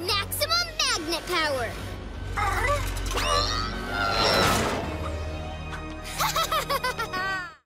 Maximum magnet power!